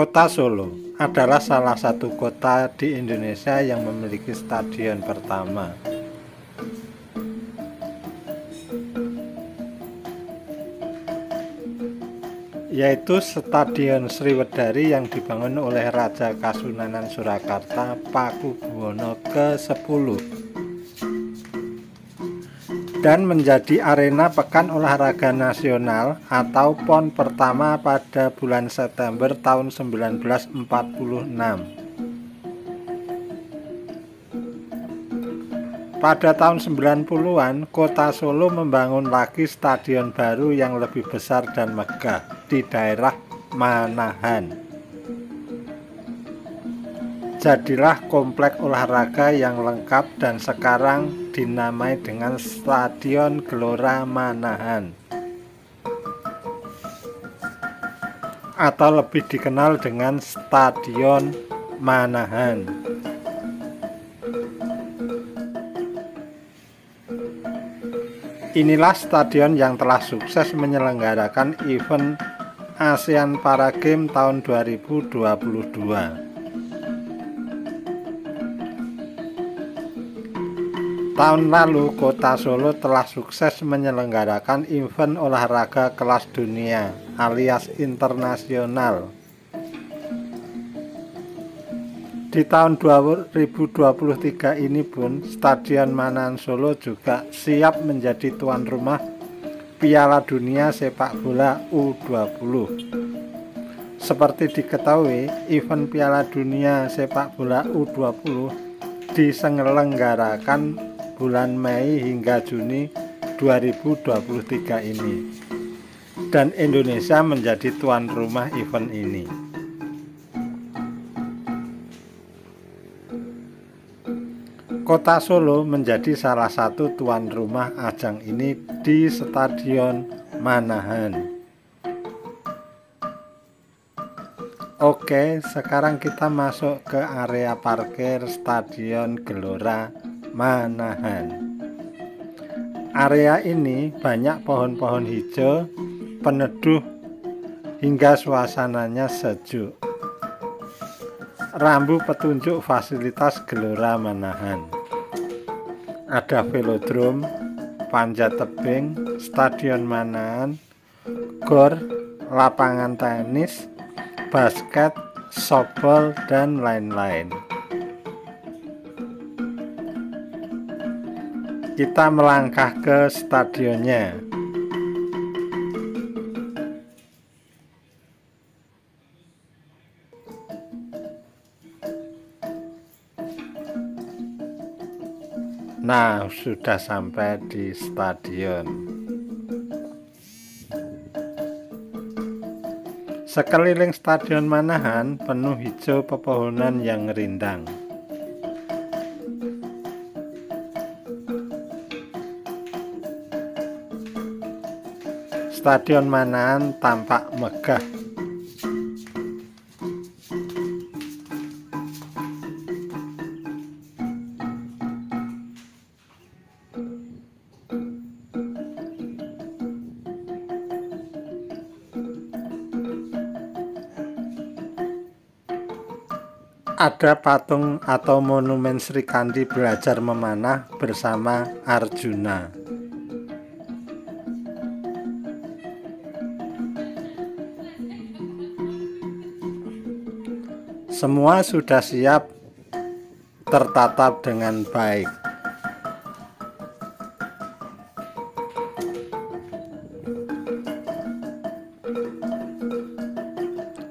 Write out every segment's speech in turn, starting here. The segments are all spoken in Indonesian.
Kota Solo adalah salah satu kota di Indonesia yang memiliki stadion pertama. Yaitu Stadion Sriwedari yang dibangun oleh Raja Kasunanan Surakarta Pakubuwono ke-10 dan menjadi arena Pekan Olahraga Nasional atau PON pertama pada bulan September tahun 1946. Pada tahun 90-an, kota Solo membangun lagi stadion baru yang lebih besar dan megah di daerah Manahan jadilah komplek olahraga yang lengkap dan sekarang dinamai dengan Stadion Gelora Manahan atau lebih dikenal dengan Stadion Manahan. Inilah stadion yang telah sukses menyelenggarakan event ASEAN Para Games tahun 2022. Tahun lalu, Kota Solo telah sukses menyelenggarakan event olahraga kelas dunia alias internasional. Di tahun 2023 ini pun, Stadion Manan Solo juga siap menjadi tuan rumah Piala Dunia Sepak Bola U20. Seperti diketahui, event Piala Dunia Sepak Bola U20 diselenggarakan bulan Mei hingga Juni 2023 ini dan Indonesia menjadi tuan rumah event ini. Kota Solo menjadi salah satu tuan rumah ajang ini di Stadion Manahan. Oke, sekarang kita masuk ke area parkir Stadion Gelora Manahan. Area ini banyak pohon-pohon hijau, peneduh, hingga suasananya sejuk. Rambu petunjuk fasilitas Gelora Manahan. Ada velodrome, panjat tebing, stadion Manahan, gor, lapangan tenis, basket, softball, dan lain-lain. Kita melangkah ke stadionnya. Nah, sudah sampai di stadion. Sekeliling stadion Manahan penuh hijau pepohonan yang rindang. Stadion Manahan tampak megah. Ada patung atau monumen Sri Kandi belajar memanah bersama Arjuna. Semua sudah siap tertatap dengan baik.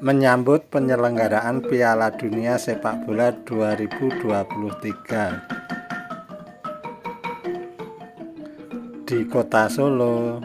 Menyambut penyelenggaraan Piala Dunia Sepak Bola 2023 di Kota Solo.